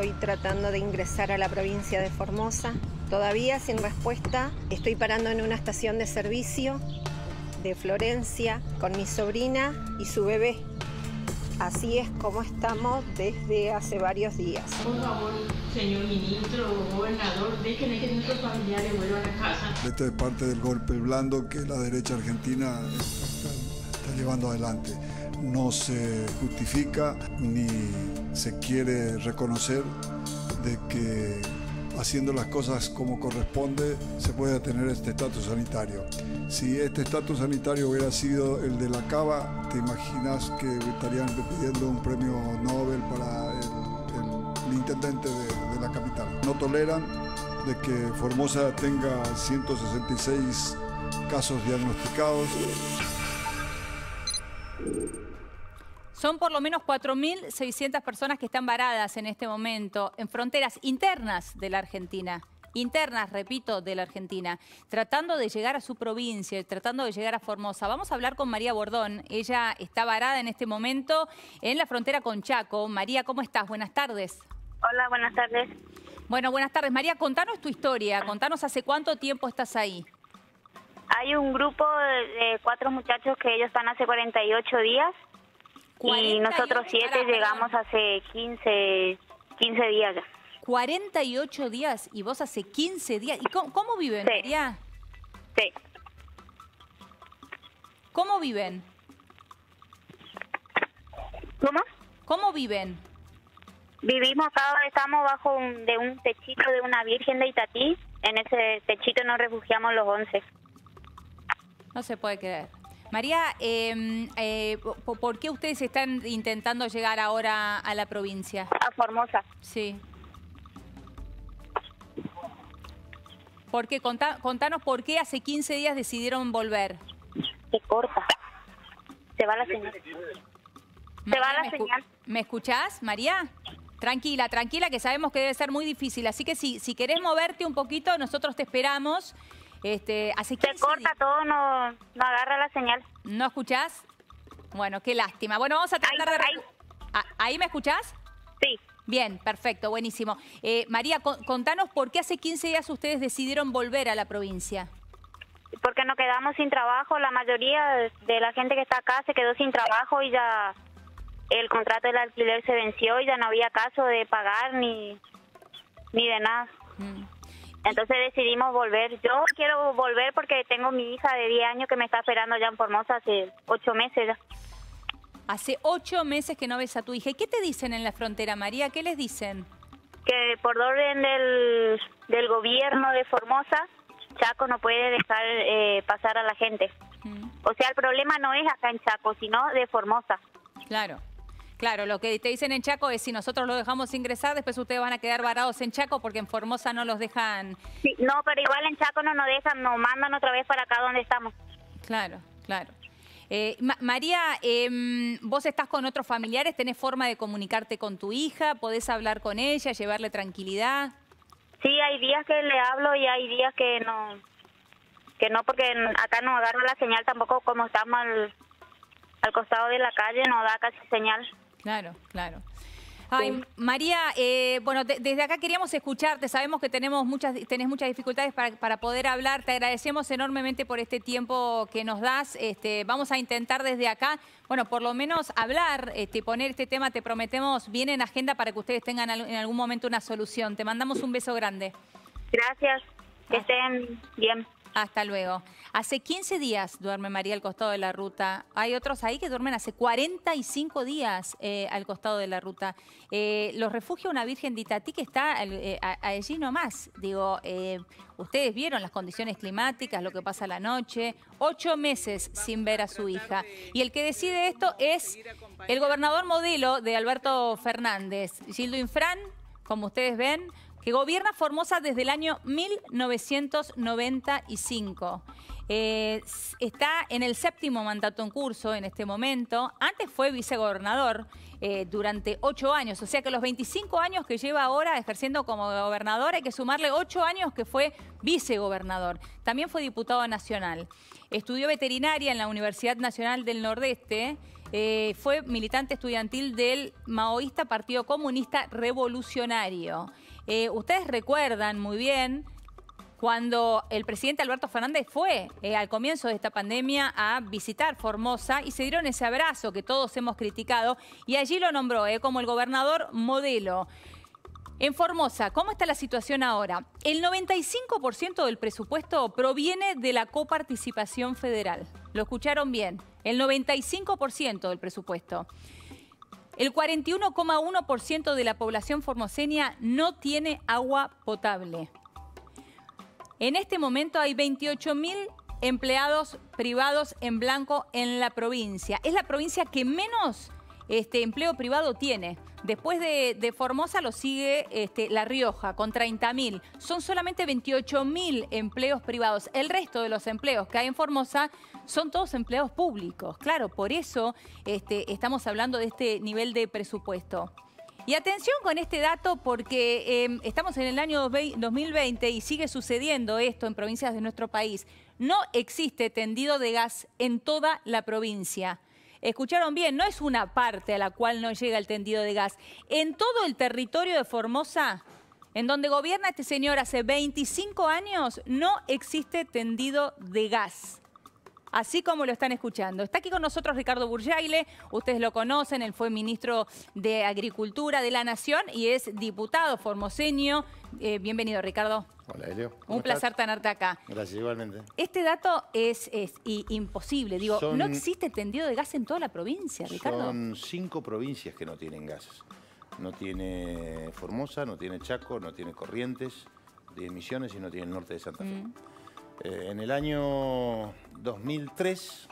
estoy tratando de ingresar a la provincia de Formosa. Todavía sin respuesta, estoy parando en una estación de servicio de Florencia con mi sobrina y su bebé. Así es como estamos desde hace varios días. Por favor, señor ministro o gobernador, dejen que nuestros familiares vuelvan a casa. Esto es parte del golpe blando que la derecha argentina está, está llevando adelante. No se justifica ni se quiere reconocer de que haciendo las cosas como corresponde se puede tener este estatus sanitario. Si este estatus sanitario hubiera sido el de la cava, te imaginas que estarían pidiendo un premio Nobel para el, intendente de, de la capital. No toleran de que Formosa tenga 166 casos diagnosticados. Son por lo menos 4.600 personas que están varadas en este momento en fronteras internas de la Argentina. Internas, repito, de la Argentina, tratando de llegar a su provincia, tratando de llegar a Formosa. Vamos a hablar con María Bordón. Ella está varada en este momento en la frontera con Chaco. María, ¿cómo estás? Buenas tardes. Hola, buenas tardes. Bueno, buenas tardes. María, contanos tu historia. Contanos hace cuánto tiempo estás ahí. Hay un grupo de cuatro muchachos que ellos están hace 48 días y nosotros siete llegamos hace 15, 15 días ya. 48 días y vos hace 15 días. ¿Y cómo, cómo viven, Sí. María? Sí. ¿Cómo viven? ¿Cómo? ¿Cómo viven? Vivimos acá, estamos bajo un- de un techito de una virgen de Itatí. En ese techito nos refugiamos los 11. No se puede creer. María, eh, eh, po- ¿por qué ustedes están intentando llegar ahora a la provincia? A Formosa. Sí. ¿Por qué? Contá- contanos por qué hace 15 días decidieron volver. Se corta. Se va la señal. Se va la ¿me, escu- señal. ¿Me escuchás, María? Tranquila, tranquila, que sabemos que debe ser muy difícil. Así que si, si querés moverte un poquito, nosotros te esperamos. Este, hace 15 Se corta todo, no, no agarra la señal. ¿No escuchás? Bueno, qué lástima. Bueno, vamos a tratar Ahí, de... ahí. Ah, ¿Ahí me escuchás? Sí. Bien, perfecto, buenísimo. Eh, María, con- contanos por qué hace 15 días ustedes decidieron volver a la provincia. Porque nos quedamos sin trabajo. La mayoría de la gente que está acá se quedó sin trabajo y ya el contrato del alquiler se venció y ya no había caso de pagar ni, ni de nada. Mm. Entonces decidimos volver. Yo quiero volver porque tengo mi hija de 10 años que me está esperando ya en Formosa hace 8 meses ya. Hace ocho meses que no ves a tu hija. ¿Y qué te dicen en la frontera, María? ¿Qué les dicen? Que por orden del, del gobierno de Formosa, Chaco no puede dejar eh, pasar a la gente. Mm, O sea, el problema no es acá en Chaco, sino de Formosa. Claro. Claro, lo que te dicen en Chaco es si nosotros los dejamos ingresar, después ustedes van a quedar varados en Chaco porque en Formosa no los dejan. Sí, no, pero igual en Chaco no nos dejan, nos mandan otra vez para acá donde estamos. Claro, claro. Eh, Ma- María, em, vos estás con otros familiares, tenés forma de comunicarte con tu hija, podés hablar con ella, llevarle tranquilidad. Sí, hay días que le hablo y hay días que no, que no, porque acá no agarra la señal tampoco como estamos al, al costado de la calle, no da casi señal. Claro, claro. Ay, Sí. María, eh, bueno, de- desde acá queríamos escucharte, sabemos que tenemos muchas, tenés muchas dificultades para, para poder hablar, te agradecemos enormemente por este tiempo que nos das, este, vamos a intentar desde acá, bueno, por lo menos hablar, este, poner este tema, te prometemos bien en agenda para que ustedes tengan al- en algún momento una solución. Te mandamos un beso grande. Gracias, que Ah. estén bien. Hasta luego. Hace 15 días duerme María al costado de la ruta. Hay otros ahí que duermen hace 45 días eh, al costado de la ruta. Eh, los refugia una Virgen de Itatí que está eh, allí nomás. Digo, ustedes vieron las condiciones climáticas, lo que pasa la noche. Ocho meses sin ver a su hija. Y el que decide esto es el gobernador modelo de Alberto Fernández, Gildo Infran, como ustedes ven, que gobierna Formosa desde el año 1995. Eh, está en el séptimo mandato en curso en este momento. Antes fue vicegobernador eh, durante ocho años, o sea que los 25 años que lleva ahora ejerciendo como gobernador hay que sumarle ocho años que fue vicegobernador. También fue diputado nacional. Estudió veterinaria en la Universidad Nacional del Nordeste. eh, fue militante estudiantil del maoísta Partido Comunista Revolucionario. Eh, ustedes recuerdan muy bien cuando el presidente Alberto Fernández fue eh, al comienzo de esta pandemia a visitar Formosa y se dieron ese abrazo que todos hemos criticado y allí lo nombró como el gobernador modelo. En Formosa, ¿cómo está la situación ahora? El 95% del presupuesto proviene de la coparticipación federal. Lo escucharon bien, el 95% del presupuesto. El 41,1% de la población formoseña no tiene agua potable. En este momento hay 28.000 empleados privados en blanco en la provincia. Es la provincia que menos este, empleo privado tiene. Después de, Formosa lo sigue este, La Rioja con 30.000. Son solamente 28.000 empleos privados. El resto de los empleos que hay en Formosa son todos empleos públicos. Claro, por eso este, estamos hablando de este nivel de presupuesto. Y atención con este dato porque em, estamos en el año 2020 y sigue sucediendo esto en provincias de nuestro país. No existe tendido de gas en toda la provincia. Escucharon bien, no es una parte a la cual no llega el tendido de gas. En todo el territorio de Formosa, en donde gobierna este señor hace 25 años, no existe tendido de gas así como lo están escuchando. Está aquí con nosotros Ricardo Burjaile, ustedes lo conocen, él fue ministro de Agricultura de la Nación y es diputado formoseño. Eh, bienvenido, Ricardo. Hola, Elio. Un placer tenerte acá. Gracias, igualmente. Este dato es, imposible. Digo, no existe tendido de gas en toda la provincia, Ricardo. Son cinco provincias que no tienen gas. No tiene Formosa, no tiene Chaco, no tiene Corrientes, de Misiones y no tiene el norte de Santa Fe. Mm. Eh, en el año 2003,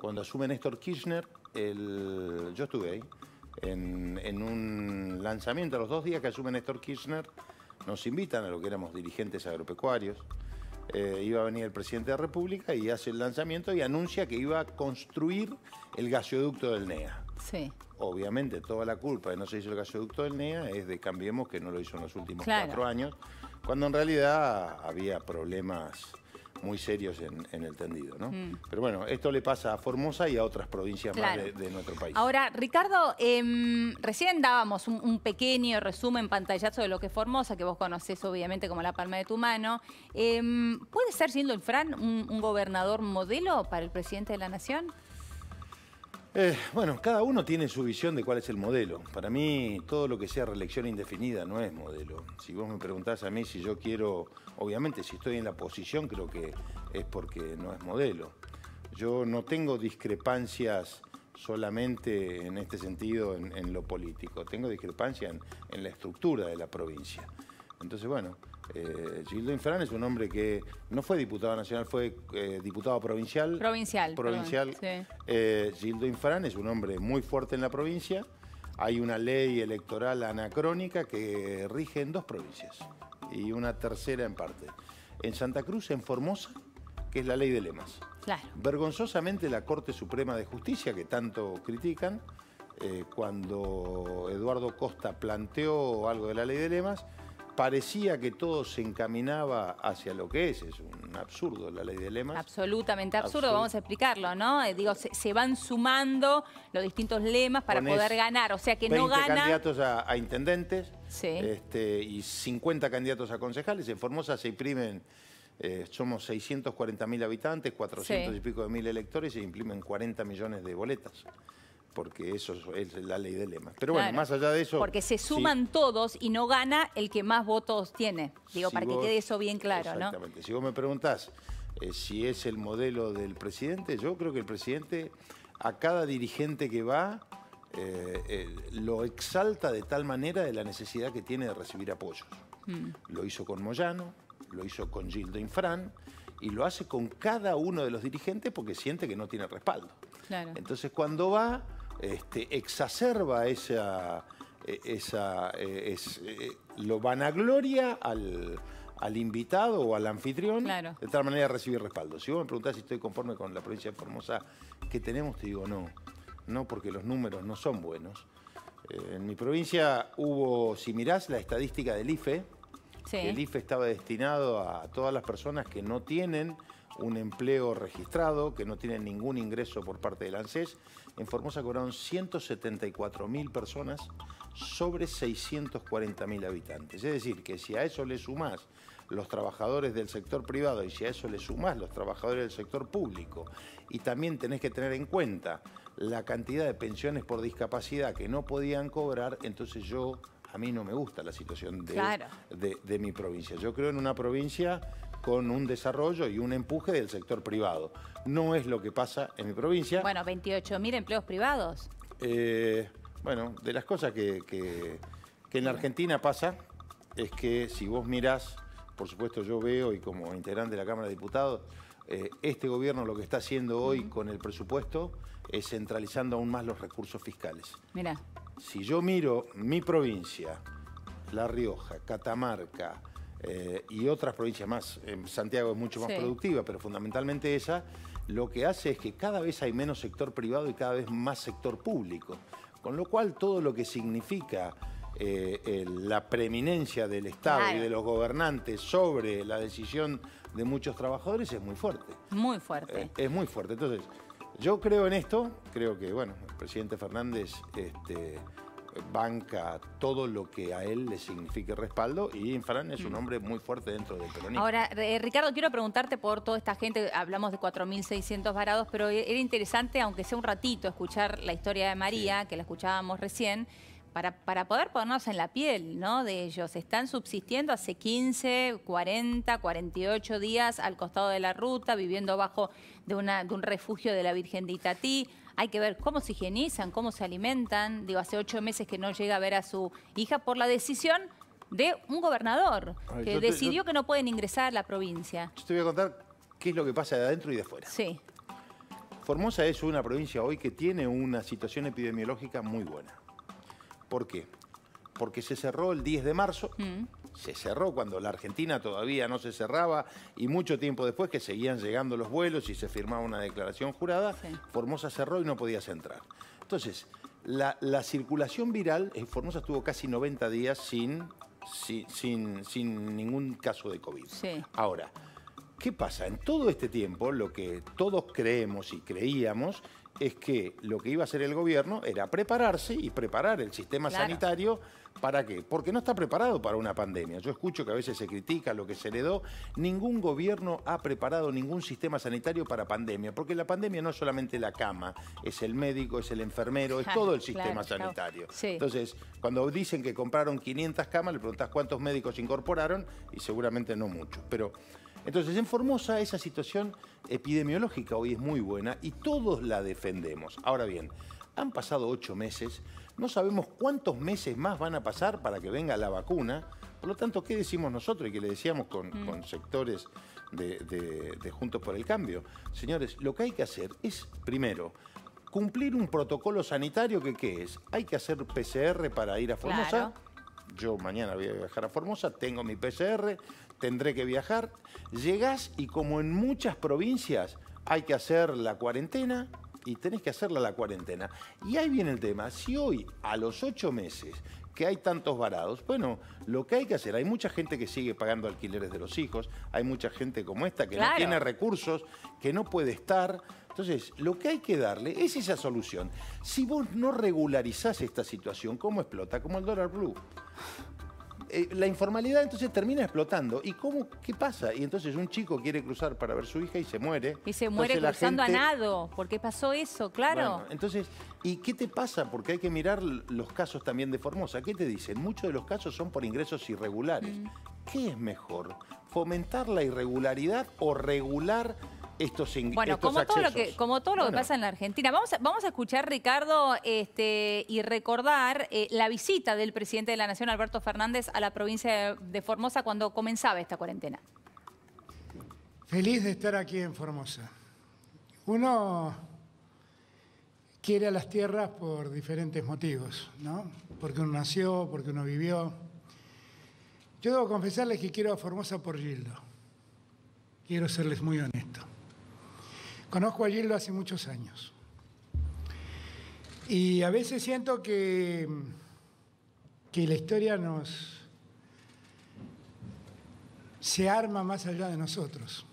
cuando asume Néstor Kirchner, yo estuve ahí, en, un lanzamiento, a los dos días que asume Néstor Kirchner, nos invitan a lo que éramos dirigentes agropecuarios. Eh, iba a venir el presidente de la República y hace el lanzamiento y anuncia que iba a construir el gasoducto del NEA. Sí. Obviamente toda la culpa de no se hizo el gasoducto del NEA es de Cambiemos que no lo hizo en los últimos cuatro años, cuando en realidad había problemas muy serios en, el tendido. ¿no? Mm. Pero bueno, esto le pasa a Formosa y a otras provincias más de, nuestro país. Ahora, Ricardo, em, recién dábamos un, pequeño resumen pantallazo de lo que es Formosa, que vos conocés obviamente como la palma de tu mano. Em, ¿Puede ser, siendo el Fran, un gobernador modelo para el presidente de la Nación? Eh, bueno, cada uno tiene su visión de cuál es el modelo. Para mí, todo lo que sea reelección indefinida no es modelo. Si vos me preguntás a mí si yo quiero, obviamente si estoy en la posición creo que es porque no es modelo. Yo no tengo discrepancias solamente en este sentido en, lo político, tengo discrepancias en la estructura de la provincia. Entonces, bueno, eh, Gildo Infran es un hombre que no fue diputado nacional, fue eh, diputado provincial. Provincial. Provincial. Eh, Gildo Infran es un hombre muy fuerte en la provincia. Hay una ley electoral anacrónica que rige en dos provincias y una tercera en parte. En Santa Cruz, en Formosa, que es la ley de lemas. Claro. Vergonzosamente la Corte Suprema de Justicia, que tanto critican, cuando Eduardo Costa planteó algo de la ley de lemas, parecía que todo se encaminaba hacia lo que es, es un absurdo la ley de lemas. Absolutamente absurdo, vamos a explicarlo, ¿no? Eh, digo, se, van sumando los distintos lemas para poder ganar, o sea que no gana... candidatos a, intendentes este, y 50 candidatos a concejales, en Formosa se imprimen... Eh, somos 640 mil habitantes, 400 y pico de mil electores y imprimen 40 millones de boletas porque eso es la ley del lema. Pero bueno, más allá de eso... Porque se suman todos y no gana el que más votos tiene. Digo, para que quede eso bien claro, exactamente. Si vos me preguntás eh, si es el modelo del presidente, yo creo que el presidente a cada dirigente que va eh, eh, lo exalta de tal manera de la necesidad que tiene de recibir apoyos. Mm. Lo hizo con Moyano, lo hizo con Gildo Infran y lo hace con cada uno de los dirigentes porque siente que no tiene respaldo. Entonces cuando va este, exacerba esa, e, esa e, es, e, lo vanagloria al, al invitado o al anfitrión, de tal manera de recibir respaldo. Si vos me preguntás si estoy conforme con la provincia de Formosa que tenemos, te digo no. No, porque los números no son buenos. Eh, en mi provincia hubo, si mirás la estadística del IFE, el IFE estaba destinado a todas las personas que no tienen un empleo registrado, que no tienen ningún ingreso por parte del ANSES. En Formosa cobraron 174.000 personas sobre 640.000 habitantes. Es decir, que si a eso le sumás los trabajadores del sector privado y si a eso le sumás los trabajadores del sector público y también tenés que tener en cuenta la cantidad de pensiones por discapacidad que no podían cobrar, entonces yo, a mí no me gusta la situación de, de, de mi provincia. Yo creo en una provincia con un desarrollo y un empuje del sector privado. No es lo que pasa en mi provincia. Bueno, 28.000 empleos privados. Eh, bueno, de las cosas que, que, en la Argentina pasa es que si vos mirás, por supuesto yo veo y como integrante de la Cámara de Diputados, eh, este gobierno lo que está haciendo hoy con el presupuesto es centralizando aún más los recursos fiscales. Mira. Si yo miro mi provincia, La Rioja, Catamarca, eh, y otras provincias más. Santiago es mucho más productiva, pero fundamentalmente esa, lo que hace es que cada vez hay menos sector privado y cada vez más sector público. Con lo cual todo lo que significa eh, la preeminencia del Estado y de los gobernantes sobre la decisión de muchos trabajadores es muy fuerte. Muy fuerte. Eh, es muy fuerte. Entonces, yo creo en esto, creo que, bueno, el presidente Fernández este, banca todo lo que a él le signifique respaldo y Infran es un mm. hombre muy fuerte dentro del peronismo. Ahora, eh, Ricardo, quiero preguntarte por toda esta gente, hablamos de 4.600 varados, pero era interesante, aunque sea un ratito, escuchar la historia de María, que la escuchábamos recién, para, para, poder ponernos en la piel ¿no? de ellos. Están subsistiendo hace 15, 40, 48 días al costado de la ruta, viviendo bajo de, una, de un refugio de la Virgen de Itatí hay que ver cómo se higienizan, cómo se alimentan. Digo, hace ocho meses que no llega a ver a su hija por la decisión de un gobernador que decidió que no pueden ingresar a la provincia. Yo te voy a contar qué es lo que pasa de adentro y de afuera. Sí. Formosa es una provincia hoy que tiene una situación epidemiológica muy buena. ¿Por qué? Porque se cerró el 10 de marzo, mm se cerró cuando la Argentina todavía no se cerraba y mucho tiempo después que seguían llegando los vuelos y se firmaba una declaración jurada, Formosa cerró y no podías entrar. Entonces, la, circulación viral, en Formosa estuvo casi 90 días sin, sin, sin, ningún caso de COVID. Ahora, ¿qué pasa? En todo este tiempo, lo que todos creemos y creíamos es que lo que iba a hacer el gobierno era prepararse y preparar el sistema sanitario ¿Para qué? Porque no está preparado para una pandemia. Yo escucho que a veces se critica lo que se heredó. Ningún gobierno ha preparado ningún sistema sanitario para pandemia, porque la pandemia no es solamente la cama, es el médico, es el enfermero, es todo el sistema sanitario. Entonces, cuando dicen que compraron 500 camas, le preguntas cuántos médicos incorporaron y seguramente no muchos. Pero entonces, en Formosa esa situación epidemiológica hoy es muy buena y todos la defendemos. Ahora bien, han pasado ocho meses no sabemos cuántos meses más van a pasar para que venga la vacuna. Por lo tanto, ¿qué decimos nosotros y qué le decíamos con, mm. sectores de, Juntos por el Cambio? Señores, lo que hay que hacer es, primero, cumplir un protocolo sanitario que ¿qué es? Hay que hacer PCR para ir a Formosa. Yo mañana voy a viajar a Formosa, tengo mi PCR, tendré que viajar. Llegás y como en muchas provincias hay que hacer la cuarentena, y tenés que hacerla la cuarentena. Y ahí viene el tema, si hoy a los ocho meses que hay tantos varados, bueno, lo que hay que hacer, hay mucha gente que sigue pagando alquileres de los hijos, hay mucha gente como esta que no tiene recursos, que no puede estar. Entonces, lo que hay que darle es esa solución. Si vos no regularizás esta situación, ¿cómo explota? Como el dólar blue. Eh, la informalidad entonces termina explotando. ¿Y cómo? ¿Qué pasa? Y entonces un chico quiere cruzar para ver su hija y se muere. Y se muere cruzando a nado. ¿Por qué pasó eso? Claro. entonces, ¿y qué te pasa? Porque hay que mirar los casos también de Formosa. ¿Qué te dicen? Muchos de los casos son por ingresos irregulares. Mm. ¿Qué es mejor? ¿Fomentar la irregularidad o regular estos Bueno, como todo lo que como todo lo que pasa en la Argentina. Vamos a, vamos a escuchar, Ricardo, este, y recordar eh, la visita del presidente de la Nación, Alberto Fernández, a la provincia de Formosa cuando comenzaba esta cuarentena. Feliz de estar aquí en Formosa. Uno quiere a las tierras por diferentes motivos, ¿no? Porque uno nació, porque uno vivió. Yo debo confesarles que quiero a Formosa por Gildo. Quiero serles muy honesto. Conozco a Gildo hace muchos años. Y a veces siento que, que la historia nos se arma más allá de nosotros.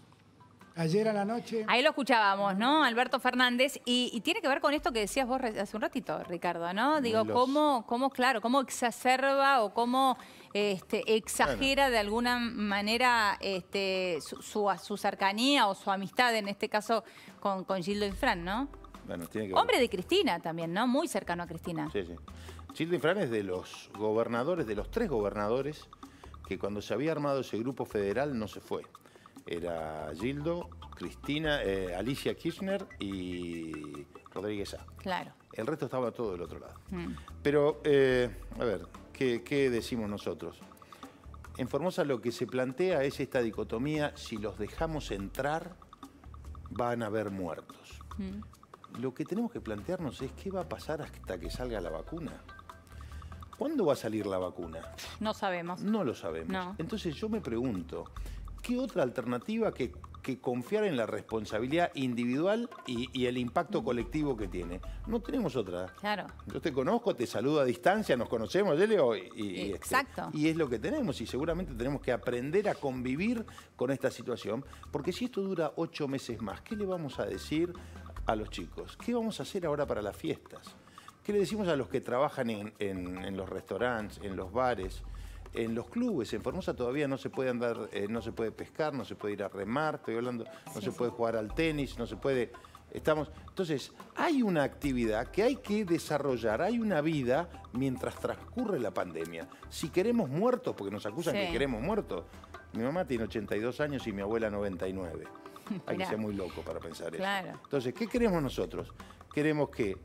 Ayer a la noche. Ahí lo escuchábamos, ¿no? Alberto Fernández. Y, y tiene que ver con esto que decías vos hace un ratito, Ricardo, ¿no? Digo, Los- cómo, cómo, claro, cómo exacerba o cómo este, exagera de alguna manera este, su, su- su cercanía o su amistad, en este caso, con, con Gildo Infran, ¿no? Bueno, tiene que ver. Hombre de Cristina también, ¿no? Muy cercano a Cristina. Sí, sí. Gildo Infran es de los gobernadores, de los tres gobernadores, que cuando se había armado ese grupo federal no se fue. Era Gildo, Cristina, eh, Alicia Kirchner y Rodríguez A. Claro. El resto estaba todo del otro lado. Mm. Pero, eh, a ver, ¿qué, qué decimos nosotros? En Formosa lo que se plantea es esta dicotomía, si los dejamos entrar, van a haber muertos. Mm. Lo que tenemos que plantearnos es qué va a pasar hasta que salga la vacuna. ¿Cuándo va a salir la vacuna? No sabemos. No lo sabemos. No. Entonces yo me pregunto, ¿qué otra alternativa que, que confiar en la responsabilidad individual y, y el impacto colectivo que tiene? No tenemos otra. Claro. Yo te conozco, te saludo a distancia, nos conocemos, Leo, y, y, este, Exacto. y es lo que tenemos y seguramente tenemos que aprender a convivir con esta situación, porque si esto dura ocho meses más, ¿qué le vamos a decir a los chicos? ¿Qué vamos a hacer ahora para las fiestas? ¿Qué le decimos a los que trabajan en, en- en los restaurantes, en los bares, en los clubes? En Formosa todavía no se puede andar, eh, no se puede pescar, no se puede ir a remar, estoy hablando, no se puede jugar al tenis, no se puede. Estamos. Entonces, hay una actividad que hay que desarrollar, hay una vida mientras transcurre la pandemia. Si queremos muertos, porque nos acusan Sí. que queremos muertos. Mi mamá tiene 82 años y mi abuela 99. Hay que ser muy loco para pensar eso. Entonces, ¿qué queremos nosotros? Queremos que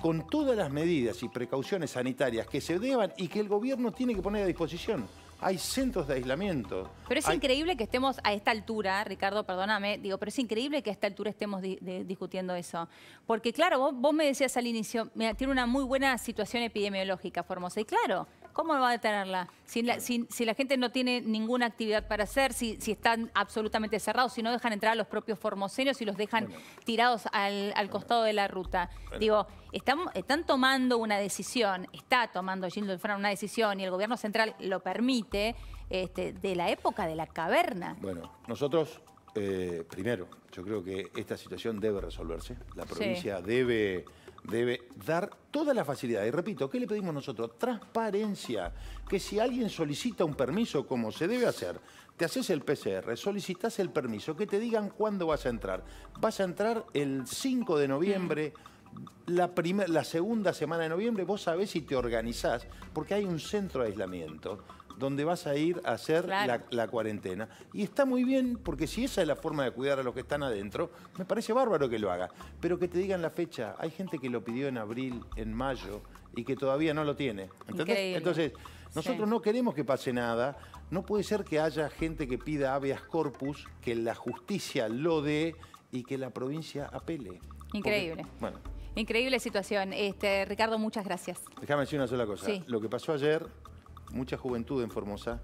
con todas las medidas y precauciones sanitarias que se deban y que el gobierno tiene que poner a disposición. Hay centros de aislamiento. Pero es hay- increíble que estemos a esta altura, Ricardo, perdóname, digo, pero es increíble que a esta altura estemos di- de- discutiendo eso. Porque claro, vos, vos me decías al inicio, mira, tiene una muy buena situación epidemiológica Formosa. Y claro, ¿cómo va a tenerla? Si la, si- si la gente no tiene ninguna actividad para hacer, si, si están absolutamente cerrados, si no dejan entrar a los propios formoseños y los dejan tirados al, al costado de la ruta. Digo, están, están tomando una decisión, está tomando Gildo Infran una decisión y el gobierno central lo permite, este, de la época de la caverna. Bueno, nosotros, eh, primero, yo creo que esta situación debe resolverse. La Sí. provincia debe, debe dar toda la facilidad. Y repito, ¿qué le pedimos nosotros? Transparencia. Que si alguien solicita un permiso, como se debe hacer, te haces el PCR, solicitas el permiso, que te digan cuándo vas a entrar. Vas a entrar el 5 de noviembre. La, la segunda semana de noviembre vos sabés si te organizás, porque hay un centro de aislamiento donde vas a ir a hacer Claro. la, la cuarentena. Y está muy bien, porque si esa es la forma de cuidar a los que están adentro, me parece bárbaro que lo haga. Pero que te digan la fecha. Hay gente que lo pidió en abril, en mayo, y que todavía no lo tiene. ¿Entendés? Entonces, nosotros Sí. no queremos que pase nada. No puede ser que haya gente que pida habeas corpus, que la justicia lo dé y que la provincia apele. Porque- Increíble. bueno, Increíble situación. Este, Ricardo, muchas gracias. Déjame decir una sola cosa. Sí. Lo que pasó ayer, mucha juventud en Formosa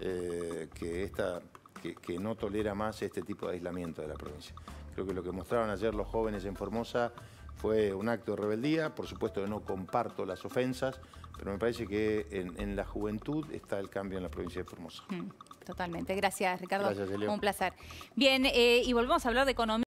eh, que, esta, que, que no tolera más este tipo de aislamiento de la provincia. Creo que lo que mostraron ayer los jóvenes en Formosa fue un acto de rebeldía. Por supuesto que no comparto las ofensas, pero me parece que en, en la juventud está el cambio en la provincia de Formosa. Mm, Totalmente. Gracias, Ricardo. Gracias. Un placer. Bien, eh, y volvemos a hablar de economía.